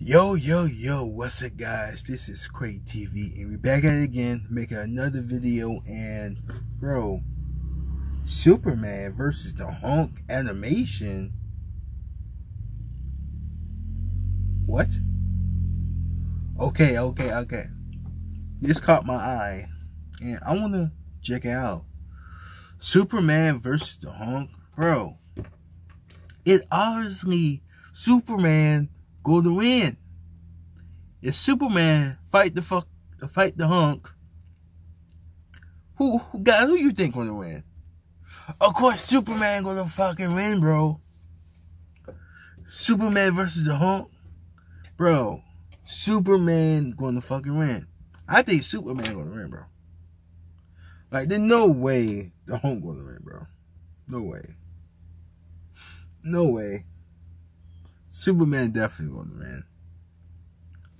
Yo, yo, yo, what's up guys? This is Quake TV and we're back at it again, making another video and bro, Superman versus the Hulk animation. What? Okay, okay, okay. This caught my eye and I wanna check it out. Superman versus the Hulk, bro. It obviously Superman go to win. If Superman fight the fuck fight the Hulk, who who got who you think gonna win? Of course Superman gonna fucking win, bro. Superman versus the Hulk. Bro, Superman gonna fucking win. I think Superman gonna win, bro. Like there's no way the Hulk gonna win, bro. No way. No way. Superman definitely gonna win.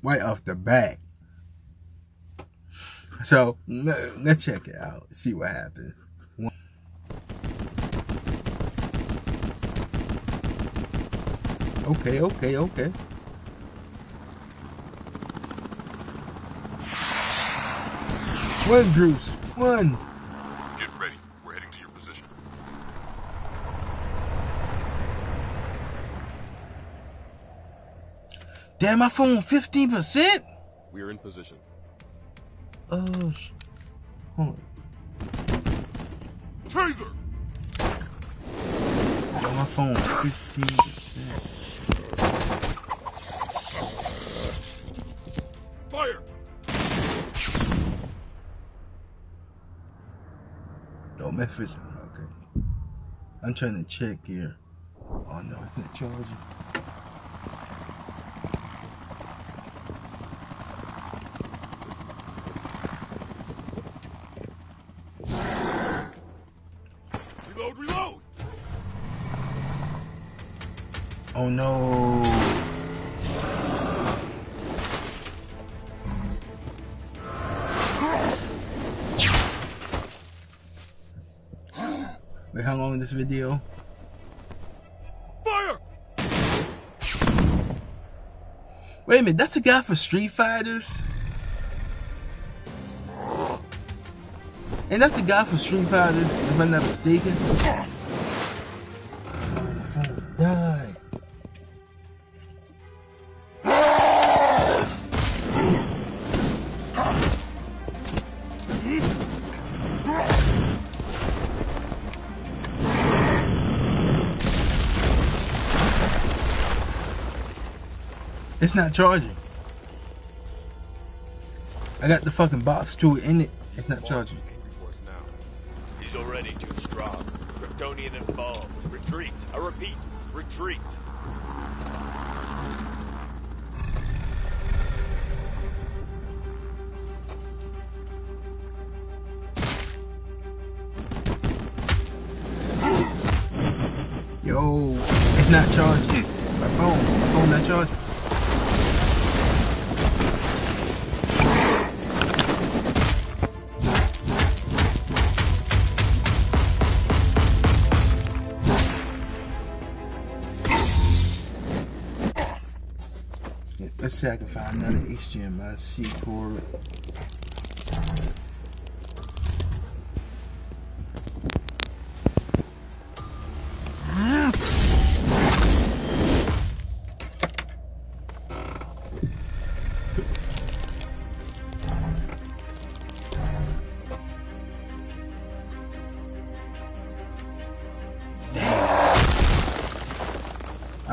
Right off the bat. So let's check it out. See what happens. Okay, okay, okay. One, Bruce. One. Damn, my phone 15%? We're in position. Oh, hold on. Taser! Damn, my phone 15%. Fire! No, message. Okay. I'm trying to check here. Oh no, it's not charging. Oh no. Wait, how long is this video? Fire! Wait a minute, that's a guy for Street Fighters? And that's a guy for Street Fighter, if I'm not mistaken. It's not charging. I got the fucking box to it in it. It's not charging. He's already too strong. Kryptonian involved. Retreat. I repeat, retreat. Yo, it's not charging. Hmm. My phone, my phone not charging. Let's see if I can find another HDMI C cord.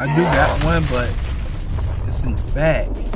I do got one, but it's in the back.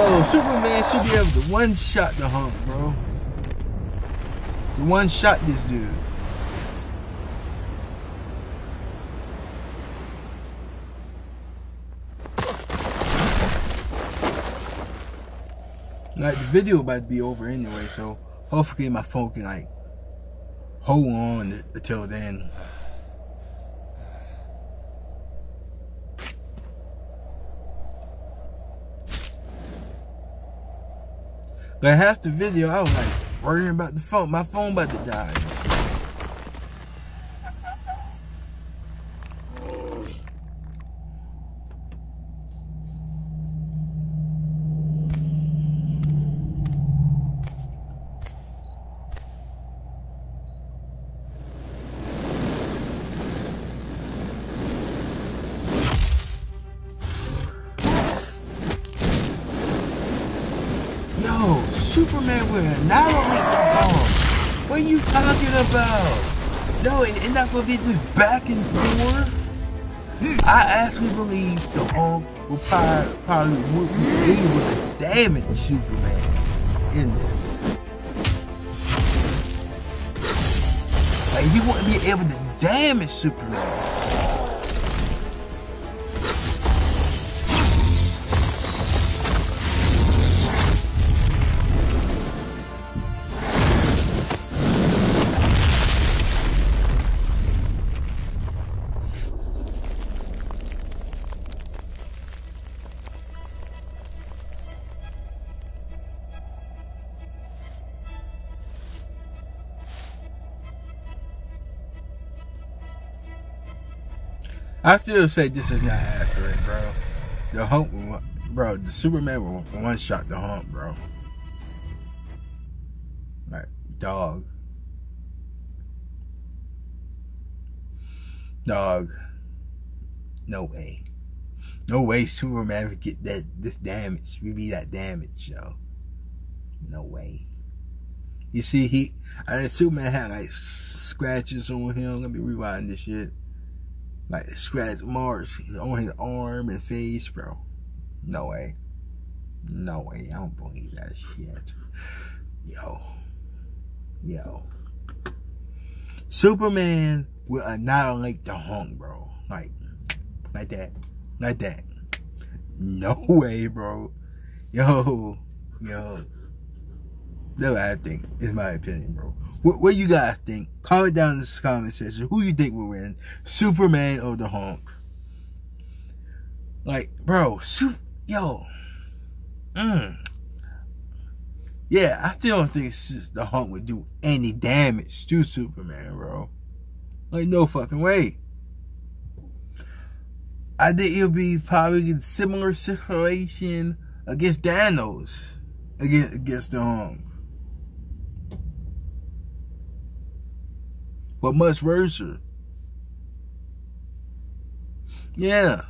Yo, Superman should be able to one shot the Hulk, bro. To one shot this dude. Like the video about to be over anyway, so hopefully my phone can like hold on until then. But half the video, I was like worrying about the phone. My phone about to die. Superman will annihilate the Hulk. What are you talking about? No, it's not gonna be just back and forth. I actually believe the Hulk will probably, probably be able to damage Superman in this. Like he wouldn't be able to damage Superman. I still say this is not accurate, bro. The Hulk, bro. The Superman will one shot the Hulk, bro. Like dog, dog. No way, no way. Superman would get that this damage. We be that damage, yo. No way. You see, he, I Superman had like scratches on him. Let me rewind this shit like scratch marks on his arm and face, bro. No way. No way. I don't believe that shit. Yo. Yo. Superman will annihilate the Hulk, bro. Like, like that. Like that. No way, bro. Yo. Yo. That's what I think, is my opinion, bro. What, what you guys think? Comment down in the comment section. Who you think will win? Superman or the Hulk? Like, bro, super, yo. Mm. Yeah, I still don't think the Hulk would do any damage to Superman, bro. Like, no fucking way. I think it'll be probably a similar situation against Thanos against, against the Hulk. But much worse. Yeah.